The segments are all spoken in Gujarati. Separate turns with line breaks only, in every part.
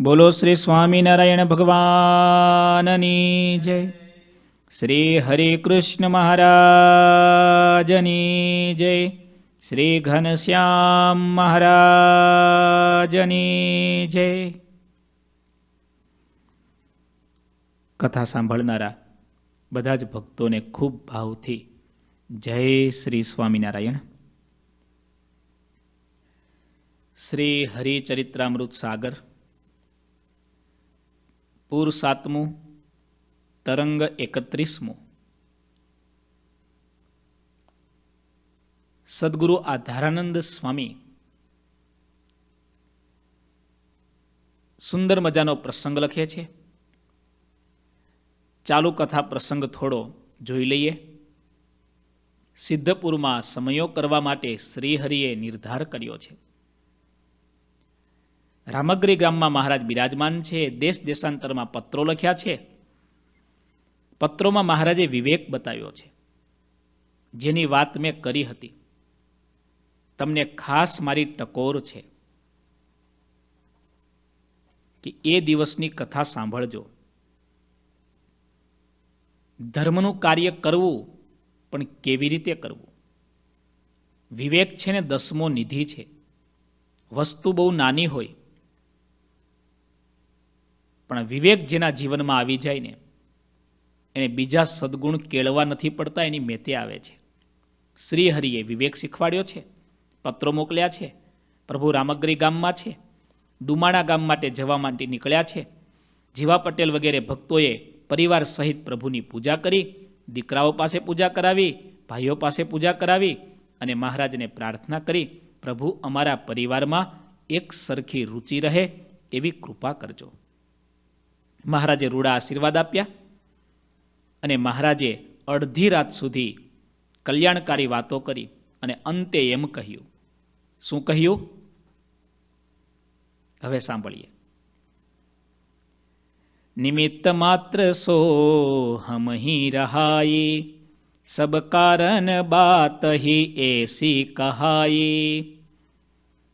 બોલો શ્રી સ્વામિનારાયણ ભગવાનની જય. શ્રી હરિકૃષ્ણ મહારાજની જય. શ્રી ઘનશ્યામ મહારાજની જય. કથા સાંભળનારા બધા જ ભક્તોને ખૂબ ભાવથી જય શ્રી સ્વામિનારાયણ. શ્રી હરિચરિત્રામૃત સાગર પૂર સાતમું તરંગ એકત્રીસમું. સદગુરુ આધારાનંદ સ્વામી સુંદર મજાનો પ્રસંગ લખે છે. ચાલુ કથા પ્રસંગ થોડો જોઈ લઈએ. સિદ્ધપુરમાં સમયો કરવા માટે શ્રીહરિએ નિર્ધાર કર્યો છે. રામગ્રી ગામમાં મહારાજ બિરાજમાન છે, દેશ દેશાંતરમાં પત્રો લખ્યા છે. પત્રોમાં મહારાજે વિવેક બતાવ્યો છે. જેની વાત મેં કરી હતી. તમને ખાસ મારી ટકોર છે. કે એ દિવસની કથા સાંભળજો. ધર્મનું કાર્ય કરવું પણ કેવી રીતે કરવું? વિવેક છે ને દસમો નિધિ છે. વસ્તુ બહુ નાની હોય. પણ વિવેક જેના જીવનમાં આવી જાય ને, એને બીજા સદગુણ કેળવા નથી પડતા, એની મેતે આવે છે. શ્રી હરિએ વિવેક શીખવાડ્યો છે, પત્રો મોકલ્યા છે, પ્રભુ રામગ્રી ગામમાં છે, ડુમાણા ગામ માટે જવા માટે નીકળ્યા છે, જીવા પટેલ વગેરે ભક્તોએ પરિવાર સહિત પ્રભુની પૂજા કરી, દીકરાઓ પાસે પૂજા કરાવી, ભાઈઓ પાસે પૂજા કરાવી અને મહારાજને પ્રાર્થના કરી, પ્રભુ અમારા પરિવારમાં એક સરખી રુચિ રહે એવી કૃપા કરજો. મહારાજે રૂડા આશીર્વાદ આપ્યા અને મહારાજે અડધી રાત સુધી કલ્યાણકારી વાતો કરી અને અંતે એમ કહ્યું, શું કહ્યું? હવે સાંભળીએ. નિમિત્ત માત્ર સો હમ હી સબ કારણ બાત એસી કહાયે.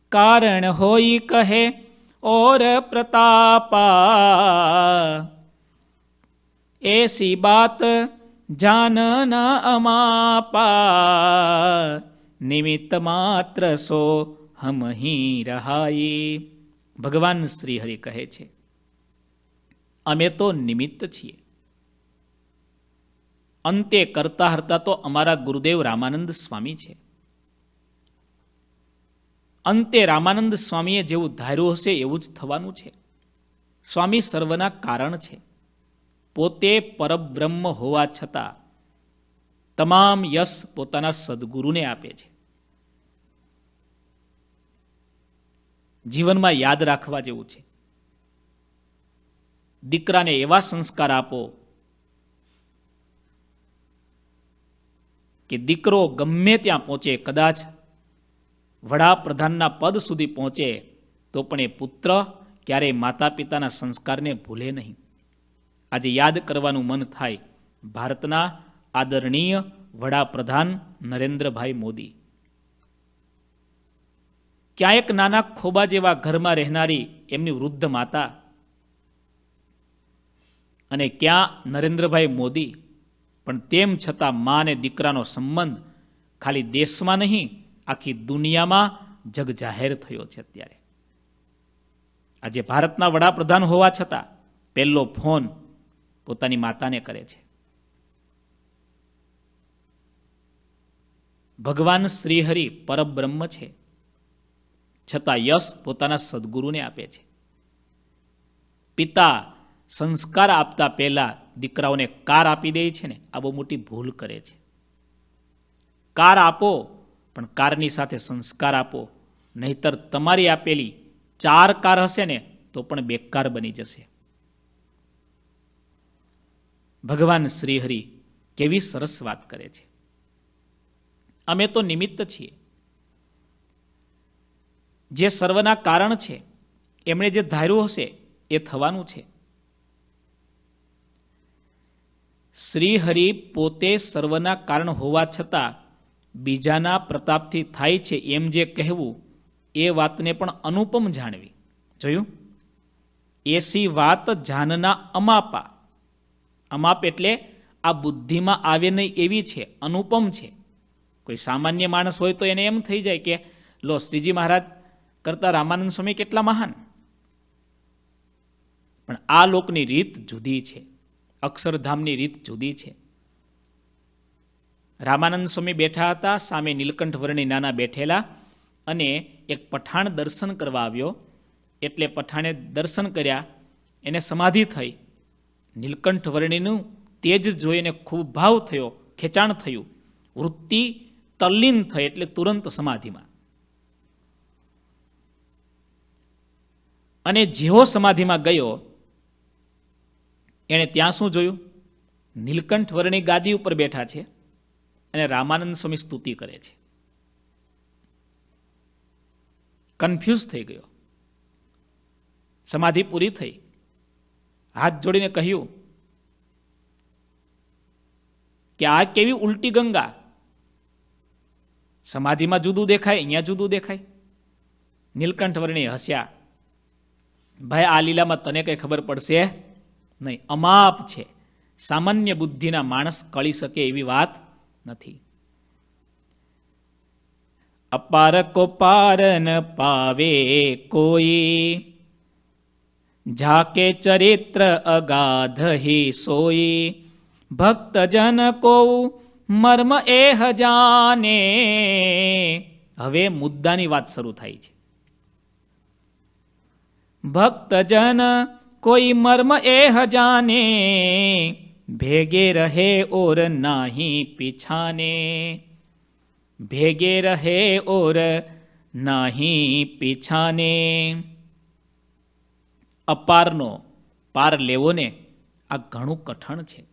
કારણ હોય કહે और प्रतापा ऐसी बात जानना અમાપા નિમિત્ત માત્ર સો હમ હી રહાયે ભગવાન શ્રી હરિ કહે છે અમે તો નિમિત્ત છીએ અંતે કરતા હરતા તો અમારા ગુરુદેવ રામાનંદ સ્વામી છે અંતે રામાનંદ સ્વામીએ જેવું ધાર્યું હશે એવું જ થવાનું છે. સ્વામી સર્વના કારણ છે. પોતે પરબ્રહ્મ હોવા છતાં તમામ યશ પોતાના સદગુરુને આપે છે. જીવનમાં યાદ રાખવા જેવું છે. દીકરાને એવા સંસ્કાર આપો કે દીકરો ગમે ત્યાં પહોંચે કદાચ વડાપ્રધાનના પદ સુધી પહોંચે, તો પણ એ પુત્ર ક્યારેય માતા પિતાના સંસ્કારને ભૂલે નહીં. આજે યાદ કરવાનું મન થાય, ભારતના આદરણીય વડાપ્રધાન નરેન્દ્રભાઈ મોદી. ક્યાંક નાના ખોબા જેવા ઘરમાં રહેનારી એમની વૃદ્ધ માતા અને ક્યાં નરેન્દ્રભાઈ મોદી, પણ તેમ છતાં મા અને દીકરાનો સંબંધ ખાલી દેશમાં નહીં આખી દુનિયામાં જગ જાહેર થયો છે અત્યારે. આજે ભારતના વડાપ્રધાન હોવા છતાં પહેલો ફોન પોતાની માતાને કરે છે. ભગવાન શ્રીહરિ પરબ્રહ્મ છે. છતાં યશ પોતાના સદગુરુને આપે છે. પિતા સંસ્કાર આપતા પહેલા દીકરાઓને કાર આપી દે છે ને? આ બહુ મોટી ભૂલ કરે છે. કાર આપો પણ કારની સાથે સંસ્કાર આપો. નહીતર તમારી આપેલી ચાર કાર હશે ને, તો પણ બેકાર બની જશે. ભગવાન શ્રીહરિ કેવી સરસ વાત કરે છે. અમે તો નિમિત્ત છીએ. જે સર્વના કારણ છે, એમણે જે ધાર્યું હશે, એ થવાનું છે. શ્રીહરિ પોતે સર્વના કારણ હોવા છતાં બીજાના પ્રતાપથી થાય છે એમ જે કહેવું, એ વાતને પણ અનુપમ જાણવી. જોયું? એસી વાત જાનના અમાપા. અમાપ એટલે આ બુદ્ધિમાં આવે નહીં એવી છે, અનુપમ છે. કોઈ સામાન્ય માણસ હોય તો એને એમ થઈ જાય કે, લો, શ્રીજી મહારાજ, કરતા રામાનંદ સ્વામી કેટલા મહાન. પણ આ લોકની રીત જુદી છે. અક્ષરધામની રીત જુદી છે. રામાનંદ સ્વામી બેઠા હતા, સામે નીલકંઠ વર્ણી નાના બેઠેલા અને એક પઠાણ દર્શન કરવા આવ્યો. એટલે પઠાણે દર્શન કર્યા, એને સમાધિ થઈ. નીલકંઠ વર્ણીનું તેજ જોઈને ખૂબ ભાવ થયો, ખેંચાણ થયું. વૃત્તિ તલ્લીન થઈ એટલે તુરંત સમાધિમાં. અને જેવો સમાધિમાં ગયો, એણે ત્યાં શું જોયું? નીલકંઠ વર્ણી ગાદી ઉપર બેઠા છે. અને રામાનંદ સ્વામી સ્તુતિ કરે છે. કન્ફ્યુઝ થઈ ગયો. સમાધિ પૂરી થઈ. હાથ જોડીને કહ્યું, કે આ કેવી ઉલટી ગંગા? સમાધિમાં જુદું દેખાય, અહીંયા જુદું દેખાય. નીલકંઠ વર્ણી હસ્યા, ભાઈ, આ લીલામાં તને કઈ ખબર પડશે? નહીં, અમાપ છે. સામાન્ય બુદ્ધિના માણસ કળી શકે એવી વાત નથી. અપાર કો પાર ન પાવે કોઈ ઝાકે ચરિત્ર અગાધ હિ સોઈ, ભક્તજન કો મર્મ એ જાને. હવે મુદ્દાની વાત શરૂ થાય છે. ભક્તજન કોઈ મર્મ એ જાને. ભેગે રહે ઓર નાહી પીછાને. ભેગે રહે ઓર નાહી પીછાને. અપારનો પાર લેવો ને આ ઘણું કઠણ છે.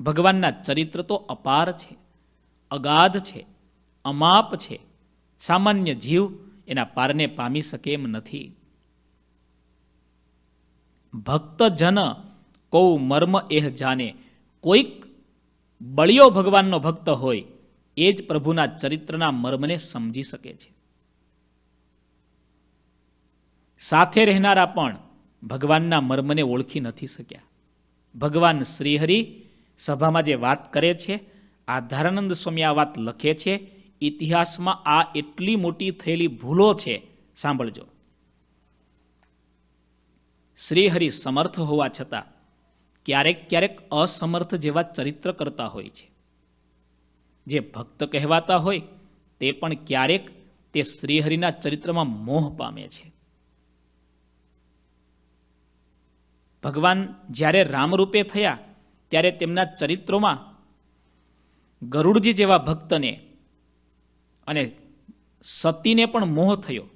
ભગવાનના ચરિત્ર તો અપાર છે, અગાધ છે, અમાપ છે, સામાન્ય જીવ એના પારને પામી શકે એમ નથી. ભક્તજન કૌ મર્મ એહ જાને. કોઈક બળિયો ભગવાનનો ભક્ત હોય, એ જ પ્રભુના ચરિત્રના મર્મને સમજી શકે છે. સાથે રહેનારા પણ ભગવાનના મર્મને ઓળખી નથી શક્યા. ભગવાન શ્રીહરિ સભામાં જે વાત કરે છે આધારાનંદ સ્વામી આ વાત લખે છે, ઇતિહાસમાં આ એટલી મોટી થયેલી ભૂલો છે, સાંભળજો. શ્રીહરિ સમર્થ હોવા છતાં ક્યારેક ક્યારેક અસમર્થ જેવા ચરિત્ર કરતા હોય છે. જે ભક્ત કહેવાતા હોય, તે પણ ક્યારેક તે શ્રીહરિના ચરિત્રમાં મોહ પામે છે. ભગવાન જ્યારે રામરૂપે થયા, ત્યારે તેમના ચરિત્રોમાં ગરુડજી જેવા ભક્તને અને સતીને પણ મોહ થયો.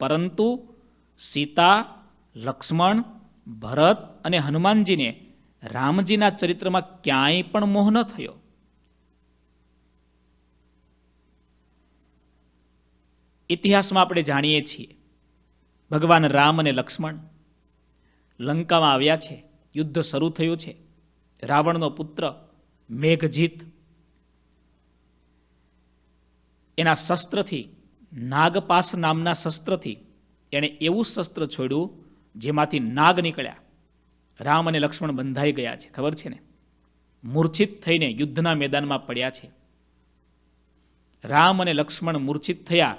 પરંતુ સીતા, લક્ષ્મણ, ભરત અને હનુમાનજીને રામજીના ચરિત્રમાં ક્યાંય પણ મોહ ન થયો. ઇતિહાસમાં આપણે જાણીએ છીએ, ભગવાન રામ અને લક્ષ્મણ લંકામાં આવ્યા છે, યુદ્ધ શરૂ થયું છે, રાવણનો પુત્ર મેઘજીત એના શસ્ત્રથી, નાગપાસ નામના શસ્ત્રથી એણે એવું શસ્ત્ર છોડ્યું જેમાંથી નાગ નીકળ્યા. રામ અને લક્ષ્મણ બંધાઈ ગયા છે. ખબર છે ને? મૂર્છિત થઈને યુદ્ધના મેદાનમાં પડ્યા છે. રામ અને લક્ષ્મણ મૂર્છિત થયા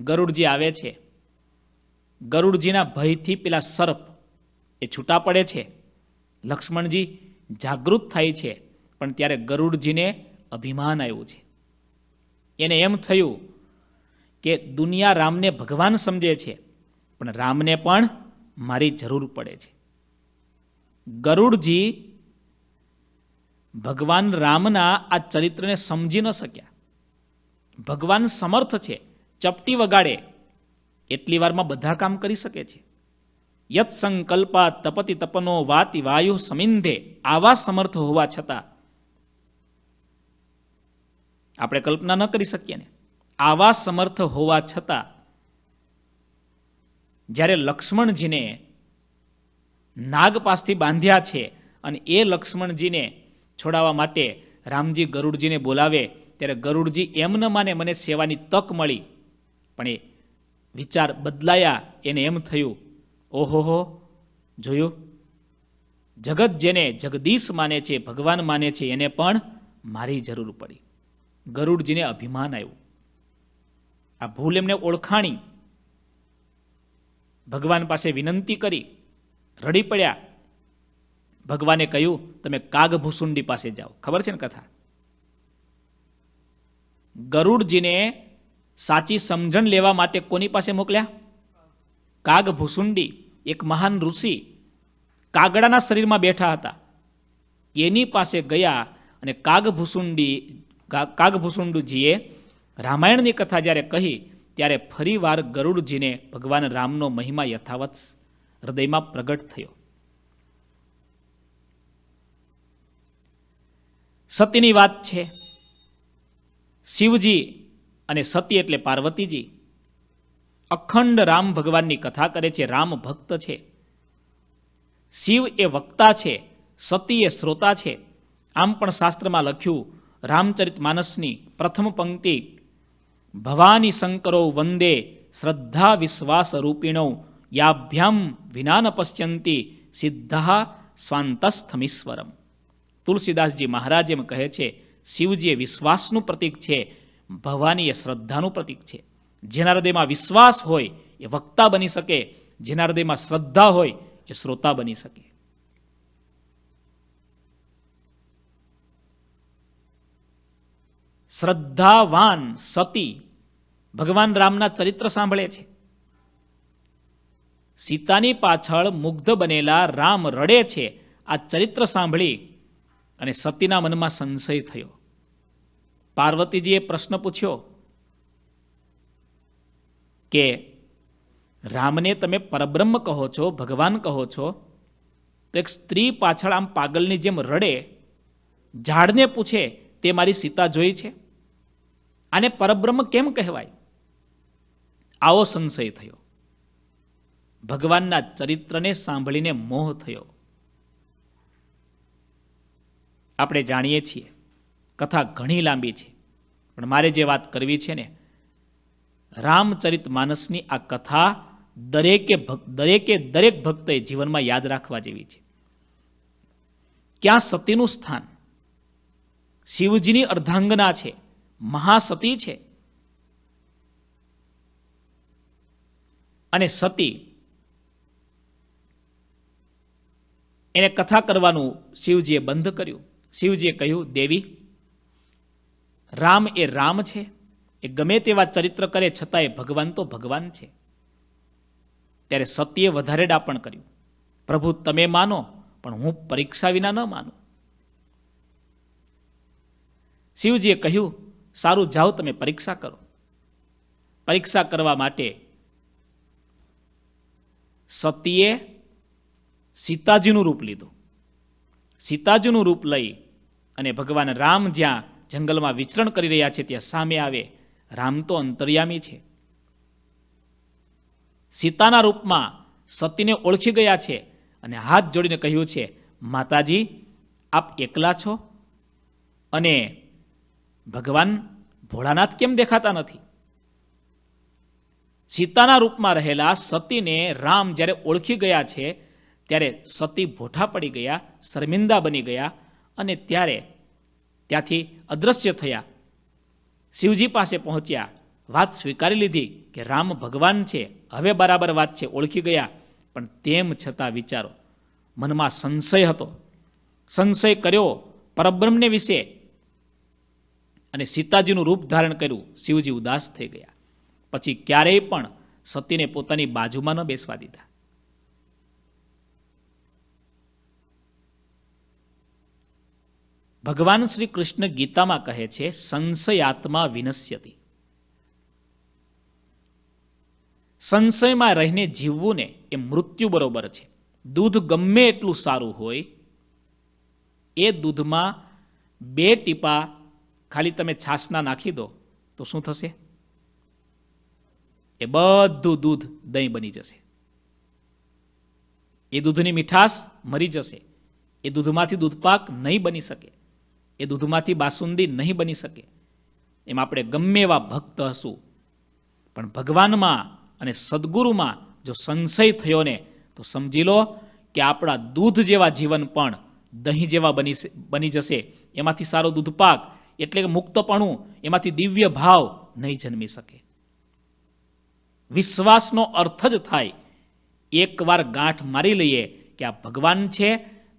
ગરુડજી આવે છે. ગરુડજીના ભયથી પેલા સર્પ એ છૂટા પડે છે. લક્ષ્મણજી જાગૃત થાય છે, પણ ત્યારે ગરુડજીને અભિમાન આવ્યું છે. એને એમ થયું કે દુનિયા રામને ભગવાન સમજે છે, પણ રામને પણ મારી જરૂર પડે છે. ગરુડજી ભગવાન રામના આ ચરિત્રને સમજી ન શક્યા. ભગવાન સમર્થ છે, ચપટી વગાડે, એટલી વારમાં બધા કામ કરી શકે છે. યત સંકલ્પા તપતિ તપનો વાતિ વાયુ સમિંધે, આવા સમર્થ હોવા છતાં આપણે કલ્પના ન કરી શકીએ ને. આવા સમર્થ હોવા છતાં જ્યારે લક્ષ્મણજીને નાગ પાસથી બાંધ્યા છે અને એ લક્ષ્મણજીને છોડાવવા માટે રામજી ગરુડજીને બોલાવે, ત્યારે ગરુડજી એમ ન માને, મને સેવાની તક મળી. પણ એ વિચાર બદલાયા, એને એમ થયું ઓહોહો જોયું? જગત જેને જગદીશ માને છે, ભગવાન માને છે, એને પણ મારી જરૂર પડી. ગરુડજીને અભિમાન આવ્યું. આ ભૂલ એમને ઓળખાણી. ભગવાન પાસે વિનંતી કરી, રડી પડ્યા. ભગવાને કહ્યું, તમે કાગભૂસુંડી પાસે જાઓ. ખબર છે ને કથા? ગરુડજીને સાચી સમજણ લેવા માટે કોની પાસે મોકલ્યા? કાગભૂસુંડી, એક મહાન ઋષિ, કાગડાના શરીરમાં બેઠા હતા. એની પાસે ગયા અને કાગભૂસુંડી કાગભૂસુંડુજીએ રામાયણની કથા જ્યારે કહી ત્યારે ફરીવાર ગરુડજીને ભગવાન રામનો મહિમા યથાવત હૃદયમાં પ્રગટ થયો. સતીની વાત છે. શિવજી અને સતી એટલે પાર્વતીજી. અખંડ રામ ભગવાનની કથા કરે છે, રામ ભક્ત છે. શિવ એ વક્તા છે, સતી એ શ્રોતા છે. આમ પણ શાસ્ત્રમાં લખ્યું, રામચરિત માનસની પ્રથમ પંક્તિ ભવાની શંકરો વંદે શ્રદ્ધા વિશ્વાસ રૂપિણો યાભ્યામ વિના ન પશ્યંતી સિદ્ધા સ્વાંતસ્થમીશ્વરમ. તુલસીદાસજી મહારાજ એમ કહે છે શિવજી એ વિશ્વાસનું પ્રતીક છે, ભવાની એ શ્રદ્ધાનું પ્રતીક છે. જેના હૃદયમાં વિશ્વાસ હોય એ વક્તા બની શકે, જેના હૃદયમાં શ્રદ્ધા હોય એ શ્રોતા બની શકે. શ્રદ્ધાવાન સતી ભગવાન રામના ચરિત્ર સાંભળે છે. સીતાની પાછળ મુગ્ધ બનેલા રામ રડે છે. આ ચરિત્ર સાંભળી અને સતીના મનમાં સંશય થયો. પાર્વતીજીએ પ્રશ્ન પૂછ્યો કે, રામને તમે પરબ્રહ્મ કહો છો, ભગવાન કહો છો? તો એક સ્ત્રી પાછળ આમ પાગલની જેમ રડે, ઝાડને પૂછે તે મારી સીતા જોઈ છે. આને પરબ્રહ્મ કેમ કહેવાય? આવો સંશય થયો. ભગવાનના ચરિત્રને સાંભળીને મોહ થયો. આપણે જાણીએ છીએ, કથા ઘણી લાંબી છે, પણ મારે જે વાત કરવી છે ને, રામચરિત માનસની આ કથા દરેકે દરેકે દરેક ભક્તએ જીવનમાં યાદ રાખવા જેવી છે. ક્યાં સતીનું સ્થાન શિવજીની અર્ધાંગના છે, મહાસતી છે. અને સતી એને કથા કરવાનું શિવજીએ બંધ કર્યું. શિવજીએ કહ્યું, દેવી, રામ એ રામ છે. એ ગમે તેવા ચરિત્ર કરે છતાં એ ભગવાન તો ભગવાન છે. ત્યારે સતીએ વધારે ડાપણ કર્યું. પ્રભુ, તમે માનો, પણ હું પરીક્ષા વિના ન માનું. શિવજીએ કહ્યું, સારું જાઓ તમે પરીક્ષા કરો. પરીક્ષા કરવા માટે સતીએ સીતાજીનું રૂપ લીધું. સીતાજીનું રૂપ લઈ અને ભગવાન રામ જ્યાં જંગલમાં વિચરણ કરી રહ્યા છે, ત્યાં સામે આવે રામ તો અંતર્યામી છે. સીતાના રૂપમાં સતીને ઓળખી ગયા છે અને હાથ જોડીને કહ્યું છે, માતાજી, આપ એકલા છો? અને ભગવાન ભોળાનાથ કેમ દેખાતા નથી? સીતાના રૂપમાં રહેલા સતીને રામ જ્યારે ઓળખી ગયા છે, ત્યારે સતી ભોઠા પડી ગયા, શર્મિંદા બની ગયા અને ત્યારે ત્યાંથી અદ્રશ્ય થયા. શિવજી પાસે પહોંચ્યા, વાત સ્વીકારી લીધી કે રામ ભગવાન છે, હવે બરાબર વાત છે, ઓળખી ગયા, પણ તેમ છતાં વિચારો, મનમાં સંશય હતો. સંશય કર્યો પરબ્રહ્મને વિશે અને સીતાજીનું રૂપ ધારણ કર્યું, શિવજી ઉદાસ થઈ ગયા. પછી ક્યારેય પણ સતીને પોતાની બાજુમાં ન બેસવા દીધા. ભગવાન શ્રી કૃષ્ણ ગીતામાં કહે છે, સંશયાત્મા વિનસ્યતી સંશયમાં રહીને જીવવું ને એ મૃત્યુ બરોબર છે. દૂધ ગમે એટલું સારું હોય, એ દૂધમાં બે ટીપા ખાલી તમે છાસના નાખી દો, તો શું થશે? એ બધું દૂધ દહીં બની જશે. એ દૂધની મીઠાશ મરી જશે. એ દૂધમાંથી દૂધપાક નહીં બની શકે. એ દૂધમાંથી બાસુંદી નહીં બની શકે. એમ આપણે ગમે એવા ભક્ત હશું. પણ ભગવાનમાં અને સદગુરુમાં જો સંશય થયો ને, તો સમજી લો કે આપણા દૂધ જેવા જીવન પણ દહીં જેવા બની બની જશે. એમાંથી સારો દૂધપાક એટલે કે મુક્તપણું એમાંથી દિવ્ય ભાવ નહીં જન્મી શકે. વિશ્વાસનો અર્થ જ થાય, એકવાર ગાંઠ મારી લઈએ કે આ ભગવાન છે.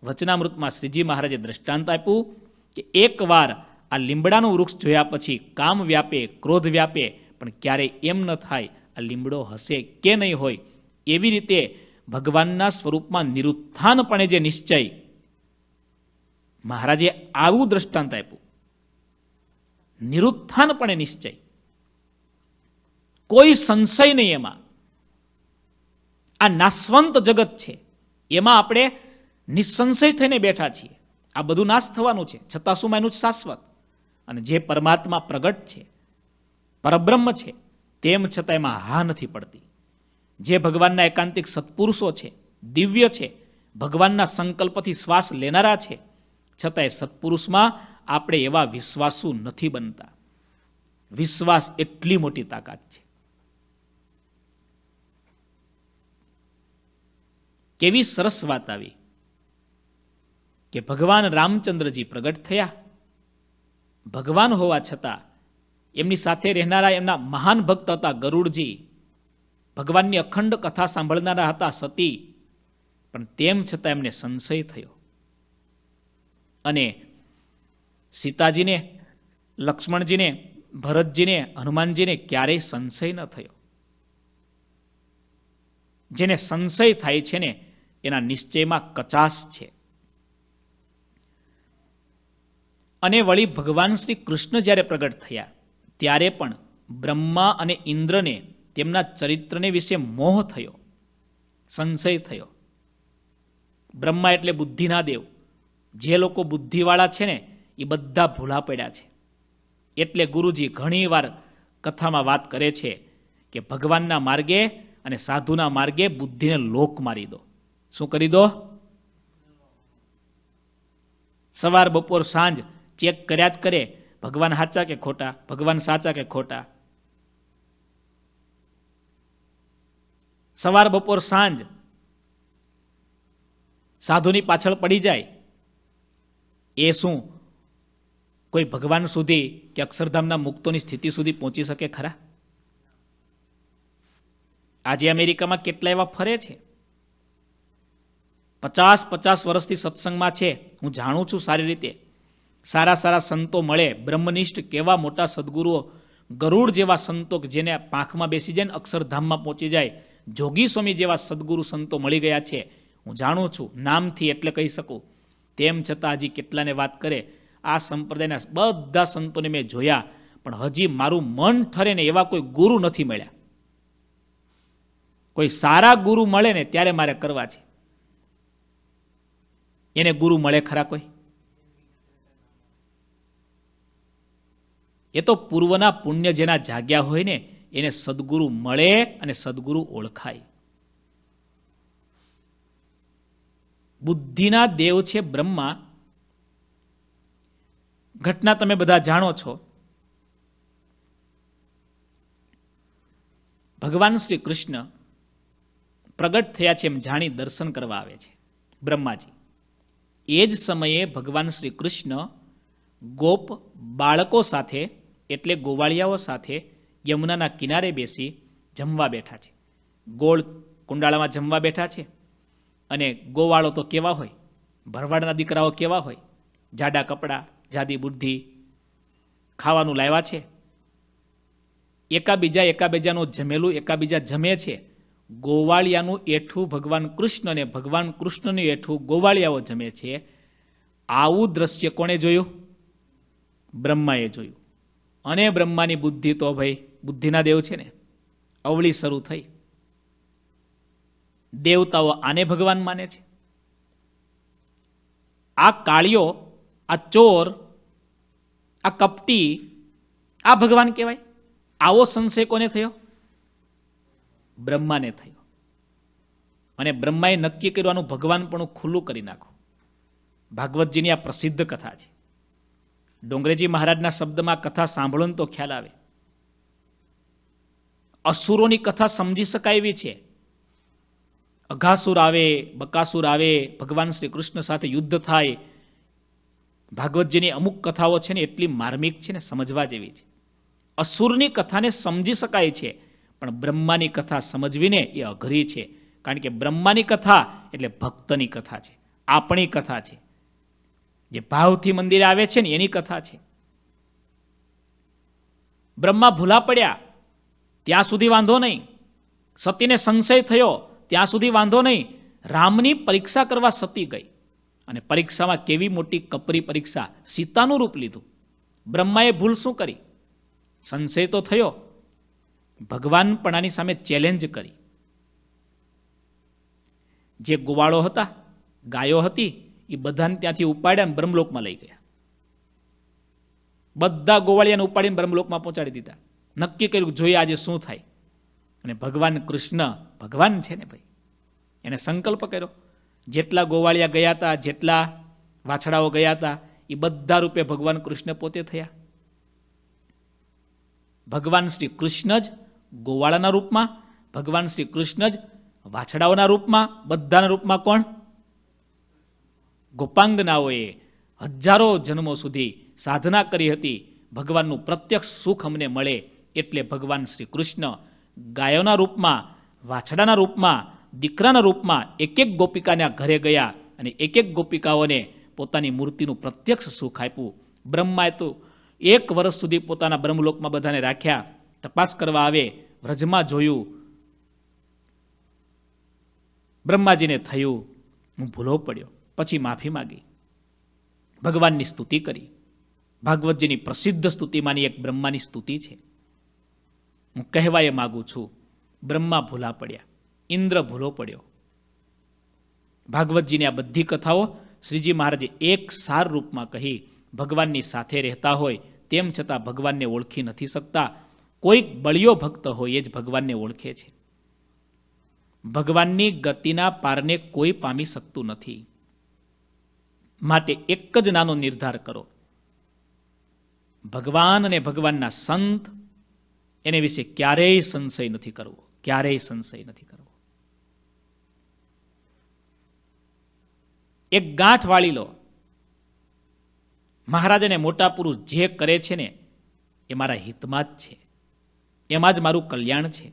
વચનામૃતમાં શ્રીજી મહારાજે દ્રષ્ટાંત આપ્યું કે એકવાર આ લીમડાનું વૃક્ષ જોયા પછી કામ વ્યાપે, ક્રોધ વ્યાપે, પણ ક્યારેય એમ ન થાય આ લીમડો હશે કે નહીં હોય, એવી રીતે ભગવાનના સ્વરૂપમાં નિરુત્થાનપણે જે નિશ્ચય, મહારાજે આવું દ્રષ્ટાંત આપ્યું. નિરુત્થાનપણે નિશ્ચય. કોઈ સંશય નહીં એમાં. આ નાશવંત જગત છે. એમાં આપણે નિસંશય થઈને બેઠા છીએ. આ બધું નાશ થવાનું છે. છતાં શું એનું શાશ્વત? અને જે પરમાત્મા પ્રગટ છે, પરબ્રહ્મ છે, તેમ છતાં એમાં હા નથી પડતી. જે ભગવાનના એકાંતિક સત્પુરુષો છે, દિવ્ય છે, ભગવાનના સંકલ્પથી શ્વાસ લેનારા છે છતાંય સત્પુરુષમાં આપણે એવા વિશ્વાસુ નથી બનતા. વિશ્વાસ એટલી મોટી તાકાત છે. કેવી સરસ વાત આવી કે ભગવાન રામચંદ્રજી પ્રગટ થયા. ભગવાન હોવા છતાં એમની સાથે રહેનારા એમના મહાન ભક્ત હતા ગરુડજી. ભગવાનની અખંડ કથા સાંભળનારા હતા સતી. પણ તેમ છતાં એમને સંશય થયો. અને સીતાજીને, લક્ષ્મણજીને, ભરતજીને, હનુમાનજીને ક્યારેય સંશય ન થયો. જેને સંશય થાય છે ને, એના નિશ્ચયમાં કચાશ છે. અને વળી ભગવાન શ્રી કૃષ્ણ જ્યારે પ્રગટ થયા, ત્યારે પણ બ્રહ્મા અને ઇન્દ્રને તેમના ચરિત્રને વિશે મોહ થયો, સંશય થયો. બ્રહ્મા એટલે બુદ્ધિના દેવ. જે લોકો બુદ્ધિવાળા છે ને એ બધા ભૂલા પડ્યા છે. એટલે ગુરુજી ઘણીવાર કથામાં વાત કરે છે કે ભગવાનના માર્ગે અને સાધુના માર્ગે બુદ્ધિને લોક મારી દો. શું કરી દો? સવાર, બપોર, સાંજ ચેક કર્યા જ કરે. ભગવાન સાચા કે ખોટા? ભગવાન સાચા કે ખોટા? સવાર, બપોર, સાંજ સાધુની પાછળ પડી જાય. એ શું? કોઈ ભગવાન સુધી કે અક્ષરધામના મુક્તોની સ્થિતિ સુધી પહોંચી શકે ખરા? આજે અમેરિકામાં કેટલા એવા ફરે છે? પચાસ પચાસ વર્ષથી સત્સંગમાં છે. હું જાણું છું સારી રીતે. સારા સારા સંતો મળે. બ્રહ્મનિષ્ઠ કેવા મોટા સદગુરુઓ, ગરુડ જેવા સંતો જેને પાંખમાં બેસી જાય ને અક્ષરધામમાં પહોંચી જાય. જોગી સ્વામી જેવા સદગુરુ સંતો મળી ગયા છે. હું જાણું છું. નામથી એટલે કહી શકું. તેમ છતાં હજી કેટલાને વાત કરે. આ સંપ્રદાયના બધા સંતોને મેં જોયા, પણ હજી મારું મન ઠરે ને એવા કોઈ ગુરુ નથી મળ્યા. કોઈ સારા ગુરુ મળે ને ત્યારે મારે કરવા છે. એને ગુરુ મળે ખરા કોઈ? એ તો પૂર્વના પુણ્ય જેના જાગ્યા હોય ને, એને સદગુરુ મળે અને સદગુરુ ઓળખાય. બુદ્ધિના દેવ છે બ્રહ્મા ઘટના તમે બધા જાણો છો. ભગવાન શ્રી કૃષ્ણ પ્રગટ થયા છે એમ જાણી દર્શન કરવા આવે છે. બ્રહ્માજી, એ જ સમયે ભગવાન શ્રી કૃષ્ણ ગોપ બાળકો સાથે, એટલે ગોવાળિયાઓ સાથે યમુનાના કિનારે બેસી જમવા બેઠા છે. ગોળ કુંડાળામાં જમવા બેઠા છે. અને ગોવાળો તો કેવા હોય? ભરવાડના દીકરાઓ કેવા હોય? જાડા કપડાં જાદી બુદ્ધિ ખાવાનું લાવ્યા છે? એકાબીજા એકાબીજાનું જમેલું એકાબીજા જમે છે. ગોવાળિયાનું એઠું ભગવાન કૃષ્ણને ભગવાન કૃષ્ણનું એઠું ગોવાળિયાઓ જમે છે. આવું દ્રશ્ય કોણે જોયું? બ્રહ્માએ જોયું. અને બ્રહ્માની બુદ્ધિ તો ભાઈ બુદ્ધિના દેવ છે ને. અવળી શરૂ થઈ. દેવતાઓ આને ભગવાન માને છે. આ કાળિયો આ ચોર, આ કપટી, આ ભગવાન કહેવાય? આવો સંશય કોને થયો? બ્રહ્માને થયો. અને બ્રહ્માએ નક્કી કરવાનું ભગવાન પણ ખુલ્લું કરી નાખો. ભાગવતજીની આ પ્રસિદ્ધ કથા છે. ડોંગરેજી મહારાજના શબ્દમાં કથા સાંભળો તો ખ્યાલ આવે. અસુરોની કથા સમજી શકાય એવી છે. અઘાસુર આવે, બકાસુર આવે, ભગવાન શ્રી કૃષ્ણ સાથે યુદ્ધ થાય ભાગવતજીની અમુક કથાઓ છે ને એટલી માર્મિક છે ને સમજવા જેવી છે. અસુરની કથાને સમજી શકાય છે, પણ બ્રહ્માની કથા સમજવીને એ અઘરી છે. કારણ કે બ્રહ્માની કથા એટલે ભક્તની કથા છે, આપણી કથા છે. જે ભાવથી મંદિરે આવે છે ને એની કથા છે. બ્રહ્મા ભૂલા પડ્યા, ત્યાં સુધી વાંધો નહીં. સતીને સંશય થયો, ત્યાં સુધી વાંધો નહીં. રામની પરીક્ષા કરવા સતી ગઈ. અને પરીક્ષામાં કેવી મોટી કપરી પરીક્ષા સીતાનું રૂપ લીધું. બ્રહ્માએ ભૂલ શું કરી? સંશય તો થયો. ભગવાનપણાની સામે ચેલેન્જ કરી. જે ગોવાળો હતા, ગાયો હતી, એ બધાને ત્યાંથી ઉપાડ્યા બ્રહ્મલોકમાં લઈ ગયા. બધા ગોવાળિયાને ઉપાડીને બ્રહ્મલોકમાં પહોંચાડી દીધા. નક્કી કર્યું, જોઈએ આજે શું થાય. અને ભગવાન કૃષ્ણ ભગવાન છે ને ભાઈ? એને સંકલ્પ કર્યો. જેટલા ગોવાળિયા ગયા હતા, જેટલા વાછડાઓ ગયા હતા, એ બધા રૂપે ભગવાન કૃષ્ણ પોતે થયા. ભગવાન શ્રી કૃષ્ણ જ ગોવાળાના રૂપમાં, ભગવાન શ્રી કૃષ્ણ જ વાછડાઓના રૂપમાં, બધાના રૂપમાં કોણ? ગોપાંગનાઓએ હજારો જન્મો સુધી સાધના કરી હતી. ભગવાનનું પ્રત્યક્ષ સુખ અમને મળે એટલે ભગવાન શ્રી કૃષ્ણ ગાયોના રૂપમાં, વાછડાના રૂપમાં દીકરાના રૂપમાં એક એક ગોપિકાના ઘરે ગયા અને એક એક ગોપિકાઓને પોતાની મૂર્તિનું પ્રત્યક્ષ સુખ આપ્યું. બ્રહ્માએ તો એક વર્ષ સુધી પોતાના બ્રહ્મલોકમાં બધાને રાખ્યા. તપાસ કરવા આવે, વ્રજમાં જોયું. બ્રહ્માજીને થયું. હું ભૂલો પડ્યો. પછી માફી માગી. ભગવાનની સ્તુતિ કરી. ભાગવતજીની પ્રસિદ્ધ સ્તુતિમાંની એક બ્રહ્માની સ્તુતિ છે. હું કહેવાય માગું છું. બ્રહ્મા ભૂલા પડ્યા. ઇન્દ્ર ભૂલો પડ્યો. ભાગવતજીની આ બધી કથાઓ શ્રીજી મહારાજે એક સાર રૂપમાં કહી ભગવાનની સાથે રહેતા હોય તેમ છતાં ભગવાનને ઓળખી નથી શકતા. કોઈક બળિયો ભક્ત હોય એ જ ભગવાનને ઓળખે છે. ભગવાનની ગતિના પારને કોઈ પામી શકતું નથી. માટે એક જ નાનો નિર્ધાર કરો. ભગવાન અને ભગવાનના સંત એને વિશે ક્યારેય સંશય નથી કરવો. ક્યારેય સંશય નથી કરવો. એક ગાંઠ વાળી લો. મહારાજ અને મોટા પુરુષ જે કરે છે ને, એ મારા હિતમાં જ છે. એમાં જ મારું કલ્યાણ છે.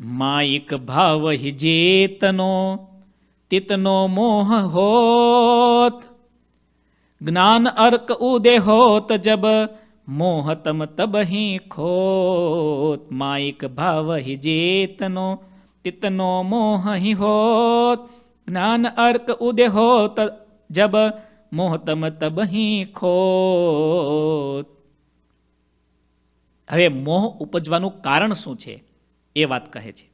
માયિક ભાવ હિજેતનો તિતનો મોહ હોત. જ્ઞાન અર્ક ઉદે હોત જબ, મોહતમ તબ હી ખોત. માયિક ભાવ હિજેતનો તિતનો મોહ હિ હોત જ્ઞાન અર્ક ઉદે હોત જબ મોહતમ તબ હી ખોત હવે મોહ ઉપજવાનું કારણ શું છે? એ વાત કહે છે.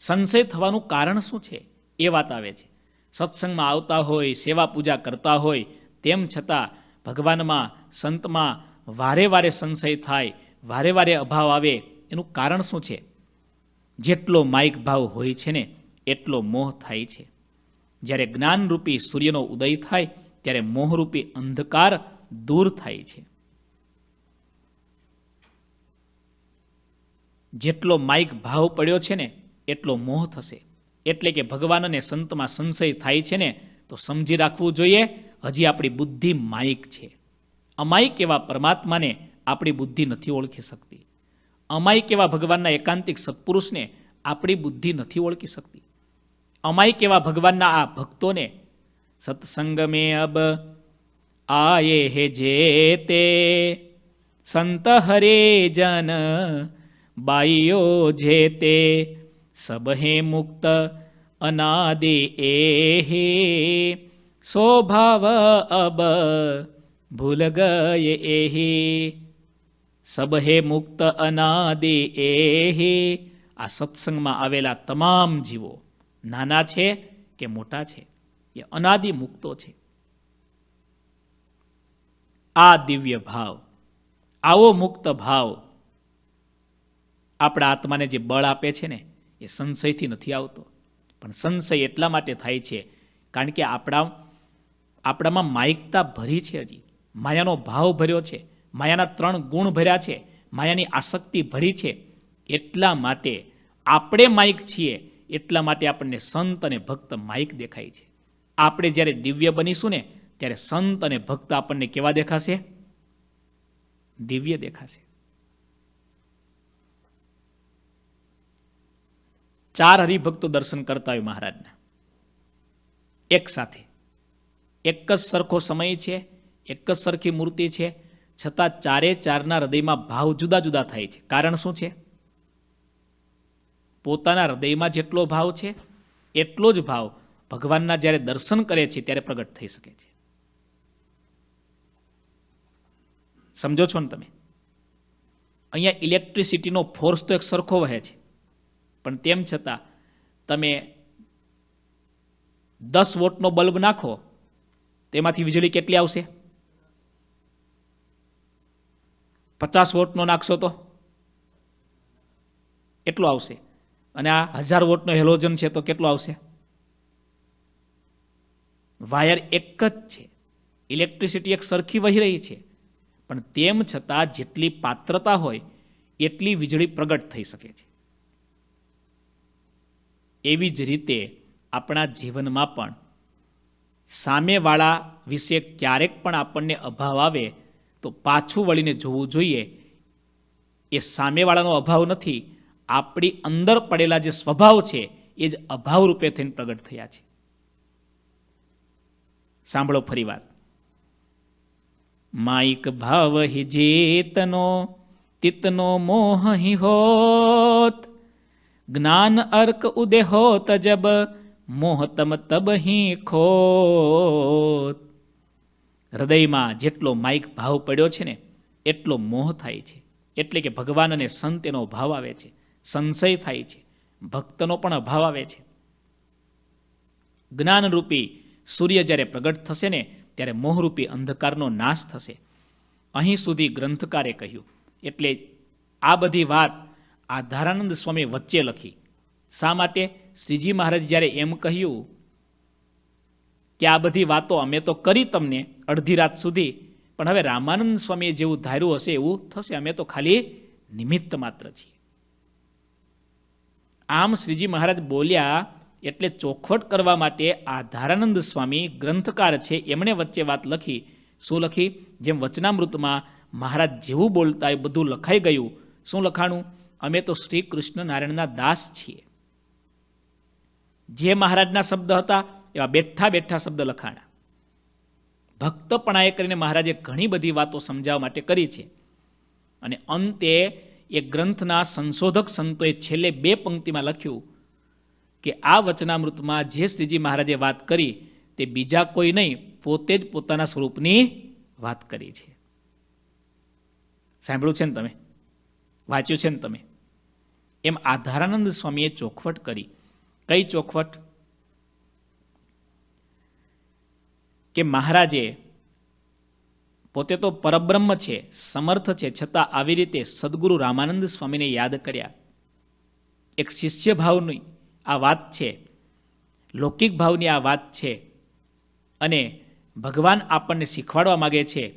સંશય થવાનું કારણ શું છે? એ વાત આવે છે. સત્સંગમાં આવતા હોય, સેવા પૂજા કરતા હોય, તેમ છતાં ભગવાનમાં, સંતમાં વારે વારે સંશય થાય, વારે વારે અભાવ આવે, એનું કારણ શું છે? જેટલો માઇક ભાવ હોય છે ને, એટલો મોહ થાય છે. જ્યારે જ્ઞાનરૂપી સૂર્યનો ઉદય થાય, ત્યારે મોહરૂપી અંધકાર દૂર થાય છે. જેટલો માઇક ભાવ પડ્યો છે ને, એટલો મોહ થશે. એટલે કે ભગવાન અને સંતમાં સંશય થાય છે ને, તો સમજી રાખવું જોઈએ, હજી આપણી બુદ્ધિ માઇક છે. અમાયિક એવા પરમાત્માને આપણી બુદ્ધિ નથી ઓળખી શકતી. અમાયિક એવા ભગવાનના એકાંતિક સત્પુરુષને આપણી બુદ્ધિ નથી ઓળખી શકતી. અમાય કેવા ભગવાનના આ ભક્તોને સત્સંગ મેં અબ આયે હે જે તે, સંત હરે જન બાઈઓ જે તે, સબહે મુક્ત અનાદિ એ હે. સ્વભાવ અબ ભૂલ ગયે એહે સબ હે મુક્ત અનાદિ એ હે આ સત્સંગમાં આવેલા તમામ જીવો નાના છે કે મોટા છે? એ અનાદિ મુક્તો છે. આ દિવ્ય ભાવ, આવો મુક્ત ભાવ આપણા આત્માને જે બળ આપે છે ને, એ સંશયથી નથી આવતો. પણ સંશય એટલા માટે થાય છે, કારણ કે આપણા, આપણામાં માયિકતા ભરી છે હજી. માયાનો ભાવ ભર્યો છે. માયાના ત્રણ ગુણ ભર્યા છે, માયાની આસક્તિ ભરી છે, એટલા માટે આપણે માઇક છીએ, એટલા માટે આપણને સંત અને ભક્ત માઇક દેખાય છે. આપણે જ્યારે દિવ્ય બનીશું ને, ત્યારે સંત અને ભક્ત આપણને કેવા દેખાશે? દિવ્ય દેખાશે. ચાર હરિભક્તો દર્શન કરતા હોય મહારાજના. એક સાથે. એક જ સરખો સમય છે, એક જ સરખી મૂર્તિ છે છતાં ચારે ચારના હૃદયમાં ભાવ જુદા જુદા થાય છે. કારણ શું છે? પોતાના હૃદયમાં જેટલો ભાવ છે, એટલો જ ભાવ ભગવાનના જ્યારે દર્શન કરે છે ત્યારે પ્રગટ થઈ શકે છે. સમજો છો ને તમે? અહીંયા ઇલેક્ટ્રિસિટીનો ફોર્સ તો એક સરખો વહે છે. પણ તેમ છતાં તમે દસ વોટનો બલ્બ નાખો, તેમાંથી વીજળી કેટલી આવશે? પચાસ વોટનો નાખશો તો? એટલો આવશે? અને આ હજાર વોટનો હેલોજન છે તો કેટલો આવશે? વાયર એક જ છે. ઇલેક્ટ્રિસિટી એક સરખી વહી રહી છે. પણ તેમ છતાં જેટલી પાત્રતા હોય, એટલી વીજળી પ્રગટ થઈ શકે છે. એવી જ રીતે આપણા જીવનમાં પણ સામેવાળા વિશે ક્યારેક પણ આપણને અભાવ આવે તો પાછું વળીને જોવું જોઈએ. એ સામેવાળાનો અભાવ નથી. આપણી અંદર પડેલા જે સ્વભાવ છે, એ જ અભાવ રૂપે થઈને પ્રગટ થયા છે. સાંભળો ફરી વાત. માઇક ભાવ હિ જેતનો, તિતનો મોહ હિ હોત. જ્ઞાન અર્ક ઉદે હોત જબ, મોહતમ તબ હિ ખોત. હૃદયમાં જેટલો માઇક ભાવ પડ્યો છે ને, એટલો મોહ થાય છે. એટલે કે ભગવાન અને સંત એનો ભાવ આવે છે. સંશય થાય છે. ભક્તનો પણ અભાવ આવે છે. જ્ઞાનરૂપી સૂર્ય જ્યારે પ્રગટ થશે ને, ત્યારે મોહરૂપી અંધકારનો નાશ થશે. અહીં સુધી ગ્રંથકારે કહ્યું, એટલે આ બધી વાત આધારાનંદ સ્વામી વચ્ચે લખી. શા માટે? શ્રીજી મહારાજ જ્યારે એમ કહ્યું કે આ બધી વાતો અમે તો કરી તમને અડધી રાત સુધી. પણ હવે રામાનંદ સ્વામીએ જેવું ધાર્યું હશે એવું થશે. અમે તો ખાલી નિમિત્ત માત્ર છીએ. આમ શ્રીજી મહારાજ બોલ્યા, એટલે ચોખવટ કરવા માટે આધારાનંદ સ્વામી ગ્રંથકાર છે. એમણે વચ્ચે વાત લખી. શું લખી? જેમ વચનામૃતમાં મહારાજ જેવું બોલતા એ બધું લખાઈ ગયું. શું લખાણું? અમે તો શ્રી કૃષ્ણ નારાયણના દાસ છીએ. જે મહારાજના શબ્દ હતા એવા બેઠા બેઠા શબ્દ લખાણા. ભક્તપણાએ કરીને મહારાજે ઘણી બધી વાતો સમજાવવા માટે કરી છે. અને અંતે એ ગ્રંથના સંશોધક સંતોએ છેલ્લે બે પંક્તિમાં લખ્યું કે આ વચનામૃતમાં જે શ્રીજી મહારાજે વાત કરી તે બીજા કોઈ નહીં, પોતે જ પોતાના સ્વરૂપની વાત કરી છે. સાંભળ્યું છે ને તમે? વાંચ્યું છે ને તમે? એમ આધારાનંદ સ્વામીએ ચોખવટ કરી. કઈ ચોખવટ? કે મહારાજે પોતે તો પરબ્રહ્મ છે, સમર્થ છે, છતાં આવી રીતે સદગુરુ રામાનંદ સ્વામીને યાદ કર્યા. એક શિષ્ય ભાવની આ વાત છે, લૌકિક ભાવની આ વાત છે અને ભગવાન આપણને શીખવાડવા માગે છે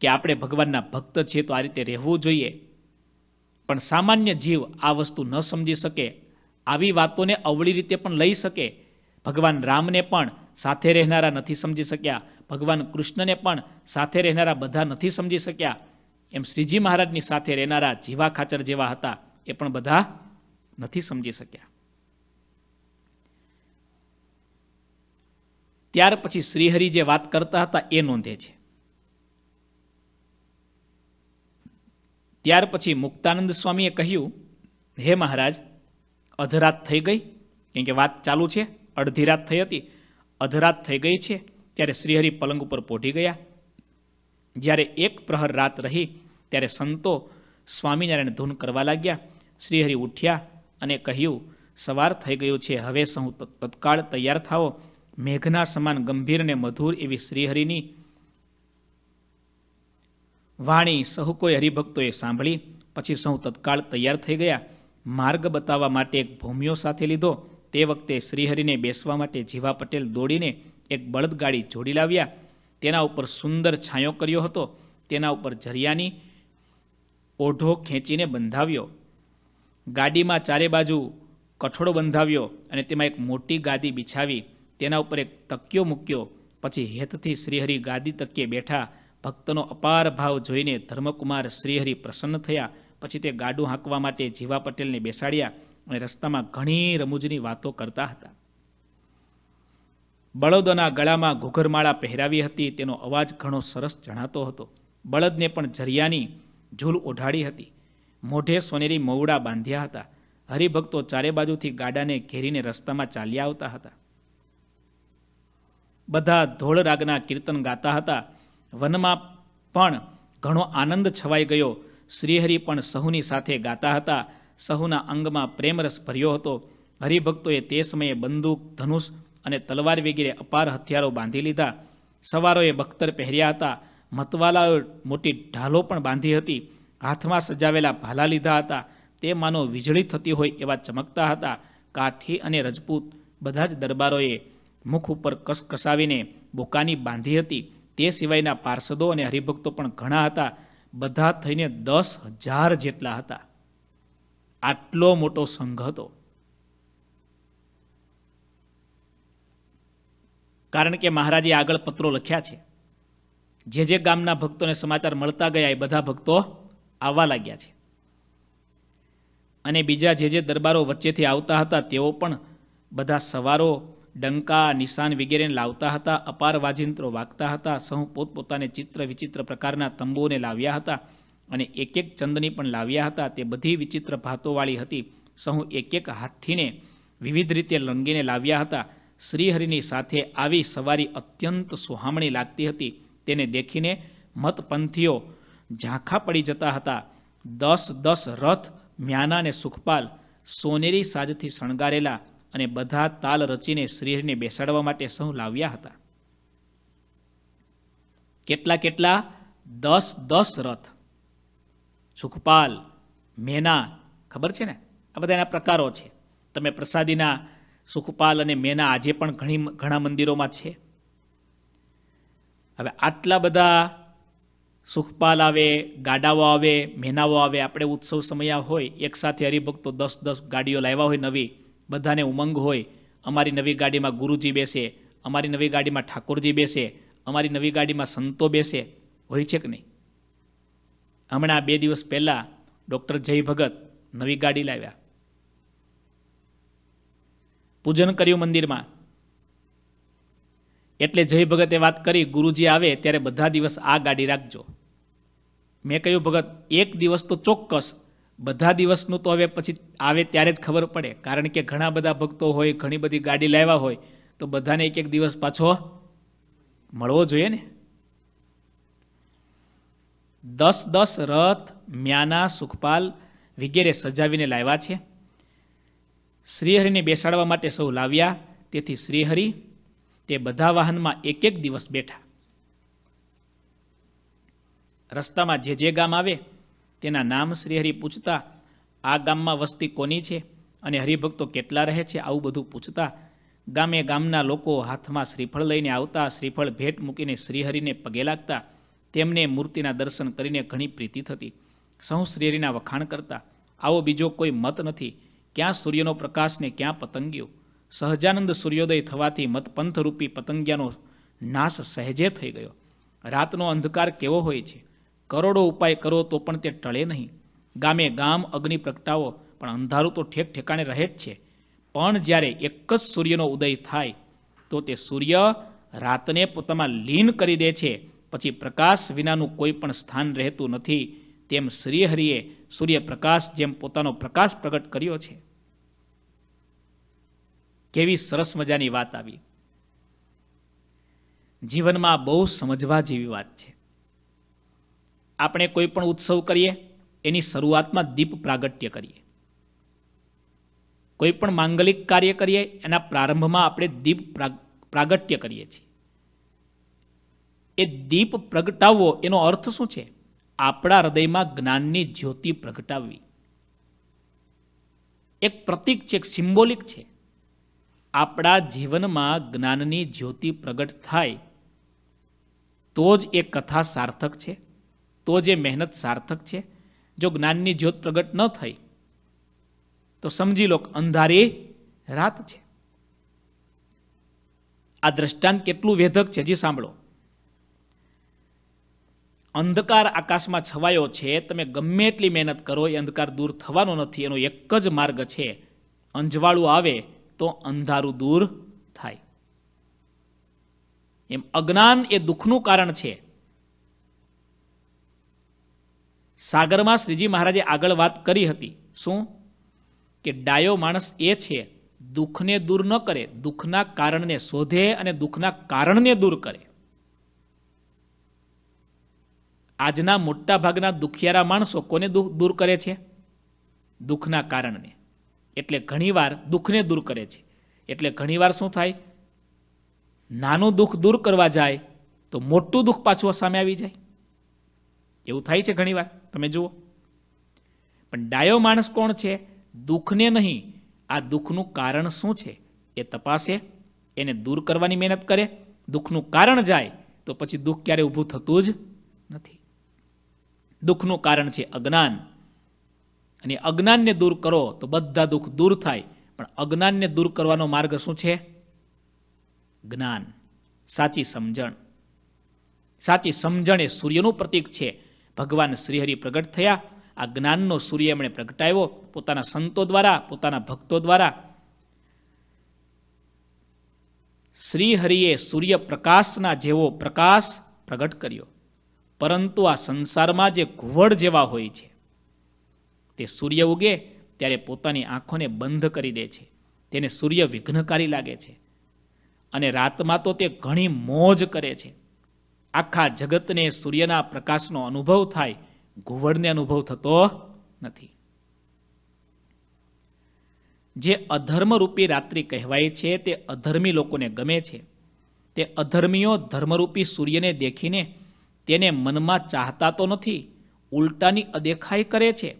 કે આપણે ભગવાનના ભક્ત છીએ તો આ રીતે રહેવું જોઈએ. પણ સામાન્ય જીવ આ વસ્તુ ન સમજી શકે, આવી વાતોને અવળી રીતે પણ લઈ શકે. ભગવાન રામને પણ સાથે રહેનારા નથી સમજી શક્યા. ભગવાન કૃષ્ણને પણ સાથે રહેનારા બધા નથી સમજી શક્યા. એમ શ્રીજી મહારાજની સાથે રહેનારા જીવા ખાચર જેવા હતા એ પણ બધા નથી સમજી શક્યા. ત્યાર પછી શ્રીહરિ જે વાત કરતા હતા એ નોંધે છે. ત્યાર પછી મુક્તાનંદ સ્વામીએ કહ્યું, હે મહારાજ, અધરાત થઈ ગઈ? કેમ કે વાત ચાલુ છે, અડધી રાત થઈ હતી. અધરાત થઈ ગઈ છે, ત્યારે શ્રીહરિ પલંગ ઉપર પોઢી ગયા. જ્યારે એક પ્રહર રાત રહી, ત્યારે સંતો સ્વામિનારાયણ ધૂન કરવા લાગ્યા. શ્રીહરિ ઉઠ્યા અને કહ્યું, સવાર થઈ ગયું છે, હવે સહુ તત્કાળ તૈયાર થાઓ. મેઘના સમાન ગંભીર અને મધુર એવી શ્રીહરિની વાણી સહુ કોઈ હરિભક્તોએ સાંભળી. પછી સહુ તત્કાળ તૈયાર થઈ ગયા. માર્ગ બતાવવા માટે એક ભૂમિઓ સાથે લીધો. તે વખતે શ્રીહરિને બેસવા માટે જીવા પટેલ દોડીને એક બળદગાડી જોડી લાવ્યા. તેના ઉપર સુંદર છાંયો કર્યો હતો. તેના ઉપર ઝરિયાની ઓઢો ખેંચીને બંધાવ્યો. ગાડીમાં ચારે બાજુ કઠોળો બંધાવ્યો અને તેમાં એક મોટી ગાદી બિછાવી તેના ઉપર એક તકિયો મૂક્યો. પછી હેતથી શ્રીહરિ ગાદી તકીએ બેઠા ભક્તનો અપાર ભાવ જોઈને ધર્મકુમાર શ્રીહરિ પ્રસન્ન થયા. પછી તે ગાડું હાંકવા માટે જીવા પટેલને બેસાડ્યા. અને રસ્તામાં ઘણી રમૂજની વાતો કરતા હતા. બળદોના ગળામાં ઘૂઘરમાળા પહેરાવી હતી, તેનો અવાજ ઘણો સરસ જણાતો હતો. બળદને પણ ઝરિયાની ઝૂલ ઓઢાડી હતી. મોઢે સોનેરી મવડા બાંધ્યા હતા. હરિભક્તો ચારે બાજુથી ગાડાને ઘેરીને રસ્તામાં ચાલ્યા આવતા હતા. બધા ધોળ રાગના કીર્તન ગાતા હતા. વનમાં પણ ઘણો આનંદ છવાઈ ગયો. શ્રીહરિ પણ સહુની સાથે ગાતા હતા. સહુના અંગમાં પ્રેમરસ ભર્યો હતો. હરિભક્તોએ તે સમયે બંદૂક, ધનુષ અને તલવાર વગેરે અપાર હથિયારો બાંધી લીધા. સવારોએ બખ્તર પહેર્યા હતા. મતવાલાઓએ મોટી ઢાલો પણ બાંધી હતી. હાથમાં સજાવેલા ભાલા લીધા હતા. તે માનો વીજળી થતી હોય એવા ચમકતા હતા. કાઠી અને રજપૂત બધા જ દરબારોએ મુખ ઉપર કસકસાવીને બોકાની બાંધી હતી. તે સિવાયના પાર્ષદો અને હરિભક્તો પણ ઘણા હતા. બધા થઈને દસ હજાર જેટલા હતા. આટલો મોટો સંઘ હતો. કારણ કે મહારાજે આગળ પત્રો લખ્યા છે. જે જે ગામના ભક્તોને સમાચાર મળતા ગયા એ બધા ભક્તો આવવા લાગ્યા છે. અને બીજા જે જે દરબારો વચ્ચેથી આવતા હતા તેઓ પણ બધા સવારો ડંકા, નિશાન વગેરેને લાવતા હતા, અપાર વાજિંત્રો વાગતા હતા સહુ પોતપોતાને ચિત્ર વિચિત્ર પ્રકારના તંબુઓને લાવ્યા હતા. અને એક એક ચંદની પણ લાવ્યા હતા. તે બધી વિચિત્ર ભાતોવાળી હતી. સહુ એક એક હાથીને વિવિધ રીતે લંગીને લાવ્યા હતા. શ્રીહરિની સાથે આવી સવારી અત્યંત સુહામણી લાગતી હતી. તેને દેખીને મતપંથીઓ ઝાંખા પડી જતા હતા. દસ દસ રથ, મ્યાના અને સુખપાલ, સોનેરી સાજથી શણગારેલા અને બધા તાલ રચીને શ્રીહરિને બેસાડવા માટે સૌ લાવ્યા હતા. કેટલા કેટલા દસ દસ રથ. સુખપાલ, મેના, ખબર છે ને? આ બધા એના પ્રકારો છે. તમે પ્રસાદીના સુખપાલ અને મેના આજે પણ ઘણી ઘણા મંદિરોમાં છે. હવે આટલા બધા સુખપાલ આવે, ગાડાઓ આવે, મેનાઓ આવે, આપણે ઉત્સવ સમય હોય એકસાથે હરિભક્તો દસ દસ ગાડીઓ લાવ્યા હોય નવી, બધાને ઉમંગ હોય, અમારી નવી ગાડીમાં ગુરુજી બેસે, અમારી નવી ગાડીમાં ઠાકોરજી બેસે, અમારી નવી ગાડીમાં સંતો બેસે, હોય છે કે નહીં? હમણાં બે દિવસ પહેલાં ડૉક્ટર જય ભગત નવી ગાડી લાવ્યા. પૂજન કર્યું મંદિરમાં. એટલે જય ભગતે વાત કરી, ગુરુજી આવે ત્યારે બધા દિવસ આ ગાડી રાખજો. મેં કહ્યું, ભગત, એક દિવસ તો ચોક્કસ. બધા દિવસનું તો હવે પછી આવે ત્યારે જ ખબર પડે. કારણ કે ઘણા બધા ભક્તો હોય, ઘણી બધી ગાડી લાવ્યા હોય, તો બધાને એક એક દિવસ પાછો મળવો જોઈએ ને? દસ દસ રથ, મ્યાના, સુખપાલ વગેરે સજાવીને લાવ્યા છે. શ્રીહરિને બેસાડવા માટે સૌ લાવ્યા. તેથી શ્રીહરિ તે બધા વાહનમાં એક એક દિવસ બેઠા. રસ્તામાં જે જે ગામ આવે તેના નામ શ્રીહરિ પૂછતા, આ ગામમાં વસ્તી કોની છે અને હરિભક્તો કેટલા રહે છે? આવું બધું પૂછતા, ગામે ગામના લોકો હાથમાં શ્રીફળ લઈને આવતા, શ્રીફળ ભેટ મૂકીને શ્રીહરિને પગે લાગતા તેમને મૂર્તિના દર્શન કરીને ઘણી પ્રીતિ થતી. સૌ શ્રીહરિના વખાણ કરતા, આવો બીજો કોઈ મત નથી. ક્યાં સૂર્યનો પ્રકાશ ને ક્યાં પતંગિયો સહજાનંદ સૂર્યોદય થવાથી મતપંથરૂપી પતંગિયાનો નાશ સહેજે થઈ ગયો. રાતનો અંધકાર કેવો હોય છે? કરોડો ઉપાય કરો તો પણ તે ટળે નહીં. ગામે ગામ અગ્નિ પ્રગટાવો, પણ અંધારું તો ઠેક ઠેકાણે રહે જ છે. પણ જ્યારે એક જ સૂર્યનો ઉદય થાય, તો તે સૂર્ય રાતને પોતામાં લીન કરી દે છે. પછી પ્રકાશ વિનાનું કોઈ પણ સ્થાન રહેતું નથી, તેમ શ્રીહરિએ સૂર્યપ્રકાશ જેમ પોતાનો પ્રકાશ પ્રગટ કર્યો છે. કેવી સરસ મજાની વાત આવી. જીવનમાં બહુ સમજવા જેવી વાત છે. આપણે કોઈ પણ ઉત્સવ કરીએ, એની શરૂઆતમાં દીપ પ્રાગટ્ય કરીએ. કોઈ પણ માંગલિક કાર્ય કરીએ, એના પ્રારંભમાં આપણે દીપ પ્રાગટ્ય કરીએ છીએ. એ દીપ પ્રગટાવવો એનો અર્થ શું છે? આપણા હૃદયમાં જ્ઞાનની જ્યોતિ પ્રગટાવવી. એક પ્રતીક છે, એક સિમ્બોલિક છે. આપણા જીવનમાં જ્ઞાનની જ્યોતિ પ્રગટ થાય તો જ એ કથા સાર્થક છે, તો જ એ મહેનત સાર્થક છે. જો જ્ઞાનની જ્યોત પ્રગટ ન થઈ, તો સમજી લો અંધારી રાત છે. આ દ્રષ્ટાંત કેટલું વેધક છે, હજી સાંભળો. અંધકાર આકાશમાં છવાયો છે, તમે ગમે એટલી મહેનત કરો, એ અંધકાર દૂર થવાનો નથી, એનો એક જ માર્ગ છે, અંજવાળું આવે તો અંધારું દૂર થાય. એમ અજ્ઞાન એ દુઃખનું કારણ છે. સાગરમાં શ્રીજી મહારાજે આગળ વાત કરી હતી, શું? કે ડાયો માણસ એ છે, દુઃખને દૂર ન કરે, દુઃખના કારણને શોધે અને દુઃખના કારણને દૂર કરે. આજના મોટા ભાગના દુખિયારા માણસો કોને દૂર કરે છે? દુઃખના કારણને. એટલે ઘણીવાર દુઃખને દૂર કરે છે. એટલે ઘણીવાર શું થાય? નાનું દુઃખ દૂર કરવા જાય તો મોટું દુઃખ પાછું સામે આવી જાય. એવું થાય છે ઘણીવાર. તમે જુઓ. પણ ડાયો માણસ કોણ છે? દુઃખને નહીં. આ દુઃખનું કારણ શું છે? એ તપાસે, એને દૂર કરવાની મહેનત કરે. દુઃખનું કારણ જાય તો પછી દુઃખ ક્યારે ઊભું થતું જ નથી. દુઃખનું કારણ છે અજ્ઞાન. અને અજ્ઞાનને દૂર કરો તો બધા દુઃખ દૂર થાય. પણ અજ્ઞાનને દૂર કરવાનો માર્ગ શું છે? જ્ઞાન. સાચી સમજણ. સાચી સમજણ એ સૂર્યનું પ્રતીક છે. ભગવાન શ્રીહરિ પ્રગટ થયા. આ જ્ઞાનનો સૂર્ય એમણે પ્રગટાવ્યો. પોતાના સંતો દ્વારા, પોતાના ભક્તો દ્વારા. શ્રીહરિએ સૂર્યપ્રકાશના જેવો પ્રકાશ પ્રગટ કર્યો. પરંતુ આ સંસારમાં જે ઘુવડ જેવા હોય છે, તે સૂર્ય ઉગે ત્યારે પોતાની આંખોને બંધ કરી દે છે. તેને સૂર્ય વિઘ્નકારી લાગે છે અને રાતમાં તો તે ઘણી મોજ કરે છે. આખા જગતને સૂર્યના પ્રકાશનો અનુભવ થાય, ઘુવડને અનુભવ થતો નથી. જે અધર્મરૂપી રાત્રિ કહેવાય છે, તે અધર્મી લોકોને ગમે છે. તે અધર્મીઓ ધર્મરૂપી સૂર્યને દેખીને તેને મનમાં ચાહતા તો નથી, ઉલટાની અદેખાઈ કરે છે.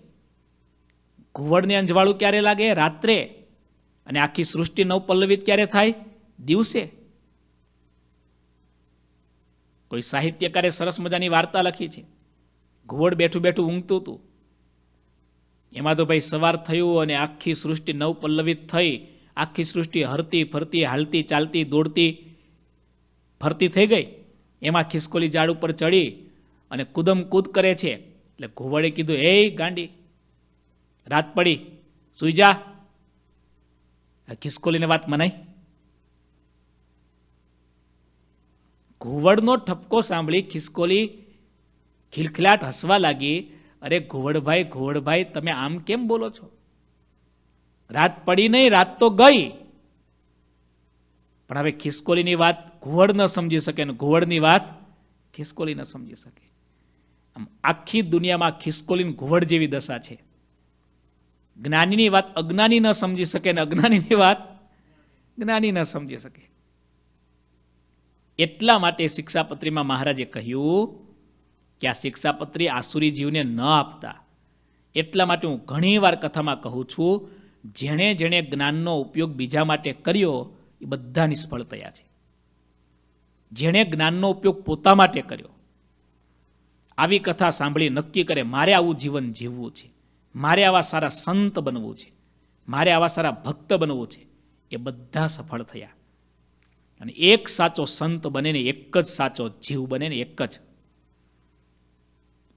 ઘુવડને અંજવાળું ક્યારે લાગે? રાત્રે. અને આખી સૃષ્ટિ નવપલ્લવિત ક્યારે થાય? દિવસે. કોઈ સાહિત્યકારે સરસ મજાની વાર્તા લખી છે. ઘુવડ બેઠું બેઠું ઊંઘતું હતું. એમાં તો ભાઈ સવાર થયું અને આખી સૃષ્ટિ નવપલ્લવિત થઈ. આખી સૃષ્ટિ હરતી ફરતી, હાલતી ચાલતી, દોડતી, ફરતી થઈ ગઈ. એમાં ખિસકોલી ઝાડ ઉપર ચડી અને કુદમ કૂદ કરે છે. એટલે ઘુવડે કીધું એ ગાંડી, રાત પડી, સુઈ જા. ખિસકોલીને વાત મનાઈ ઘુવડનો ઠપકો સાંભળી ખિસકોલી ખિલખિલાટ હસવા લાગી, અરે ઘુવડભાઈ ઘુવડભાઈ, તમે આમ કેમ બોલો છો? રાત પડી નહીં, રાત તો ગઈ. પણ હવે ખિસકોલીની વાત ઘુવડ ન સમજી શકે અને ઘુવડની વાત ખિસકોલી ન સમજી શકે. આમ આખી દુનિયામાં ખિસકોલી ઘુવડ જેવી દશા છે. જ્ઞાનીની વાત અજ્ઞાની ન સમજી શકે ને અજ્ઞાનીની વાત જ્ઞાની ન સમજી શકે. એટલા માટે શિક્ષાપત્રીમાં મહારાજે કહ્યું કે આ શિક્ષાપત્રી આસુરી જીવને ન આપતા. એટલા માટે હું ઘણીવાર કથામાં કહું છું, જેણે જેણે જ્ઞાનનો ઉપયોગ બીજા માટે કર્યો બધા નિષ્ફળ થયા છે. જેણે જ્ઞાનનો ઉપયોગ પોતા માટે કર્યો. આવી કથા સાંભળી નક્કી કરે, મારે આવું જીવન જીવવું છે. મારે આવા સારા સંત બનવું છે. મારે આવા સારા ભક્ત બનવું છે. એ બધા સફળ થયા. અને એક સાચો સંત બને ને એક જ સાચો જીવ બને ને એક જ.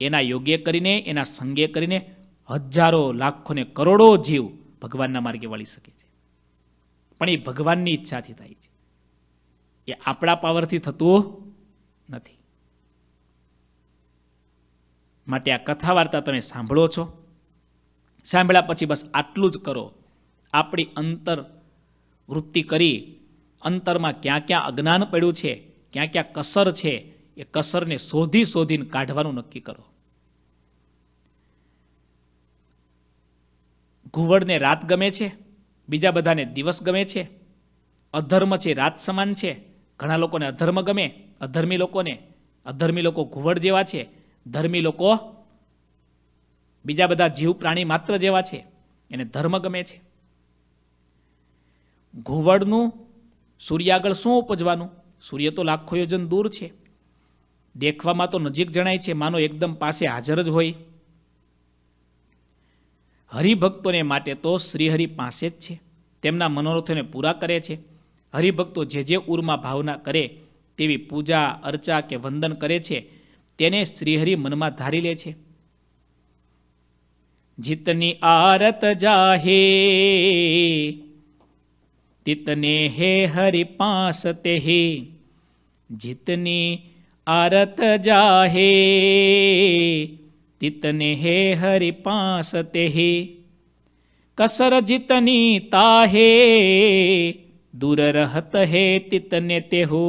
એના યોગ્ય કરીને, એના સંગે કરીને હજારો લાખો ને કરોડો જીવ ભગવાનના માર્ગે વળી શકે છે. પણ એ ભગવાનની ઈચ્છાથી થાય છે. એ આપણા પાવરથી થતું નથી. માટે આ કથા વાર્તા તમે સાંભળો છો. સાંભળ્યા પછી બસ આટલું જ કરો. આપણી અંતર વૃત્તિ કરી અંતરમાં ક્યાં ક્યાં અજ્ઞાન પડ્યું છે, ક્યાં ક્યાં કસર છે, એ કસરને શોધી શોધીને કાઢવાનું નક્કી કરો. ઘુવડને રાત ગમે છે? બીજા બધાને દિવસ ગમે છે, અધર્મ છે, રાત સમાન છે, ઘણા લોકોને અધર્મ ગમે, અધર્મી લોકોને, અધર્મી લોકો ઘુવડ જેવા છે, ધર્મી લોકો બીજા બધા જીવ પ્રાણી માત્ર જેવા છે, એને ધર્મ ગમે છે. ઘુવડનું સૂર્ય આગળ શું ઉપજવાનું? સૂર્ય તો લાખો યોજન દૂર છે. દેખવામાં તો નજીક જણાય છે, માનો એકદમ પાસે હાજર જ હોય. હરિભક્તોને માટે તો શ્રીહરિ પાસે જ છે. તેમના મનોરથોને પૂરા કરે છે. હરિભક્તો જે જે ઉરમાં ભાવના કરે તેવી પૂજા, અર્ચા કે વંદન કરે છે, તેને શ્રીહરિ મનમાં ધારી લે છે. જીતની આરત જાહે, તિતને હે હરિ પાસ તે હે, જીતની આરત જાહે तितने हे हरि पास ते हे कसर जितनी ताहे दूर रहत है तितने ते हो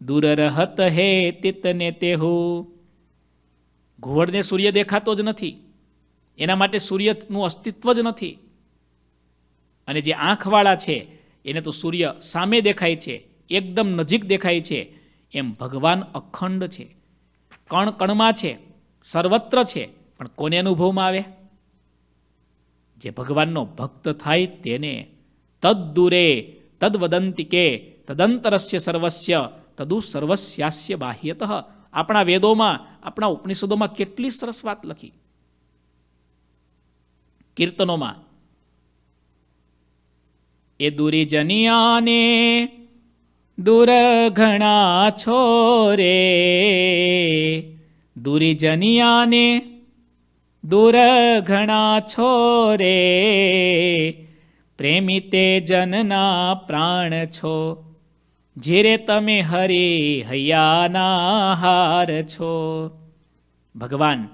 दूर रहत है तितने તે હો ઘુવડને સૂર્ય દેખાતો જ નથી એના માટે સૂર્યનું અસ્તિત્વ જ નથી અને જે આંખવાળા છે એને તો સૂર્ય સામે દેખાય છે એકદમ નજીક દેખાય છે એમ ભગવાન અખંડ છે કણ કણમાં છે સર્વત્ર છે, પણ કોને અનુભવમાં આવે? જે ભગવાનનો ભક્ત થાય તેને તદ્દુરે દૂરે તદ તદંતરસ્ય સર્વસ્ય, તદુ સર્વસ્યાસ્ય બાહ્યતઃ. આપણા વેદોમાં, આપણા ઉપનિષદોમાં કેટલી સરસ વાત લખી. કીર્તનોમાં, એ દૂરી જનિયાને દૂર ઘણા છો રે દૂરી ઘણા છો રે પ્રેમી જનના પ્રાણ છો. જીરે તમે હરી હૈયાના હાર છો. ભગવાન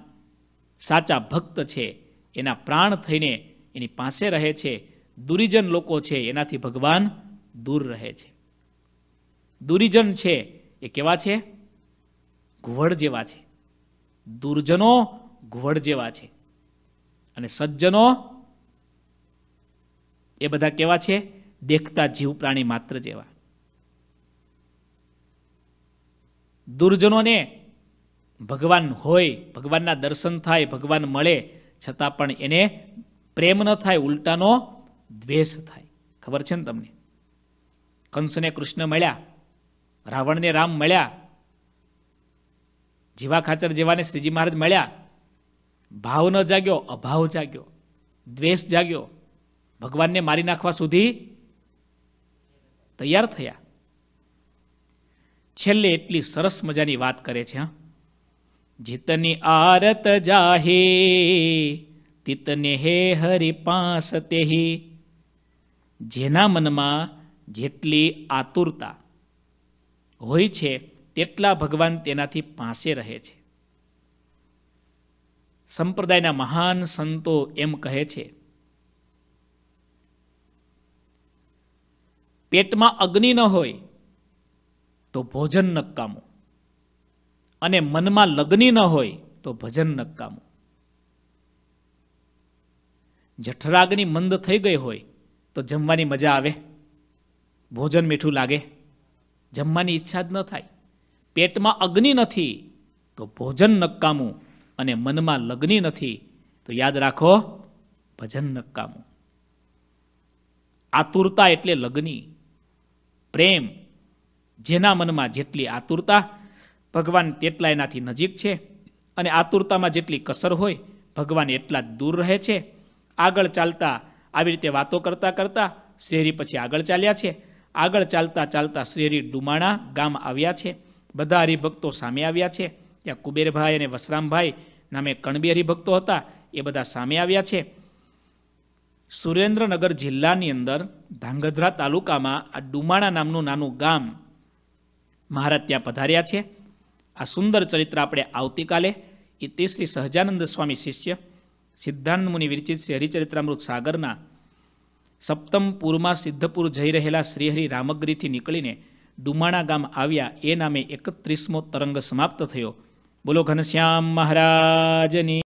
સાચા ભક્ત છે, એના પ્રાણ થઈને એની પાસે રહે છે. દુરીજન લોકો છે, એનાથી ભગવાન દૂર રહે છે. દુરીજન છે, એ કેવા છે? ઘુવડ જેવા છે. દુર્જનો ઘુવડ જેવા છે. અને સજ્જનો એ બધા કેવા છે? દેખતા જીવ પ્રાણી માત્ર જેવા. દુર્જનોને ભગવાન હોય, ભગવાનના દર્શન થાય, ભગવાન મળે, છતાં પણ એને પ્રેમ ન થાય, ઉલટાનો દ્વેષ થાય. ખબર છે ને તમને? કંસને કૃષ્ણ મળ્યા, રાવણને રામ મળ્યા જીવા ખાચર જેવાને શ્રીજી મહારાજ મળ્યા. ભાવ ન જાગ્યો, અભાવ જાગ્યો, દ્વેષ જાગ્યો. ભગવાનને મારી નાખવા સુધી તૈયાર થયા. છેલ્લે એટલી સરસ મજાની વાત કરે છે, હા. જીતની આરત જાહે, તિતને હે હરિ પાસ તેહી. જેના મનમાં જેટલી આતુરતા હોય છે તેટલા ભગવાન તેનાથી પાસે રહે છે. સંપ્રદાયના મહાન સંતો એમ કહે છે, પેટમાં અગ્નિ ન હોય તો ભોજન નકામું અને મનમાં લગ્નિ ન હોય તો ભજન નકામું. જઠરાગ્નિ મંદ થઈ ગઈ હોય તો જમવાની મજા આવે, ભોજન મીઠું લાગે, જમવાની ઈચ્છા જ ન થાય. પેટમાં અગ્નિ નથી, તો ભોજન નકામું અને મનમાં લગ્ની નથી, તો યાદ રાખો, ભજન નકામું. આતુરતા એટલે લગ્ની. પ્રેમ જેના મનમાં જેટલી આતુરતા, ભગવાન તેટલા એનાથી નજીક છે અને આતુરતામાં જેટલી કસર હોય, ભગવાન એટલા દૂર રહે છે. આગળ ચાલતા, આવી રીતે વાતો કરતા કરતા શ્રીહરી પછી આગળ ચાલ્યા છે. આગળ ચાલતા ચાલતા શ્રીહરી ડુમાણા ગામ આવ્યા છે. બધા હરિભક્તો સામે આવ્યા છે. ત્યાં કુબેરભાઈ અને વસરામભાઈ નામે કણબી હરિભક્તો હતા, એ બધા સામે આવ્યા છે. સુરેન્દ્રનગર જિલ્લાની અંદર ધાંગધ્રા તાલુકામાં આ ડુમાણા નામનું નાનું ગામ મહારાજ ત્યાં પધાર્યા છે. આ સુંદર ચરિત્ર આપણે આવતીકાલે એ તે શ્રી સહજાનંદ સ્વામી શિષ્ય સિદ્ધાનંદ મુનિ વિરચિત શ્રી હરિચરિત્રામૃત સાગરના સપ્તમપુરમાં સિદ્ધપુર જઈ રહેલા શ્રીહરિ રામગરીથી નીકળીને ડુમાણા ગામ આવ્યા. એ નામે એકત્રીસમો તરંગ સમાપ્ત થયો. બોલો ઘનશ્યામ મહારાજની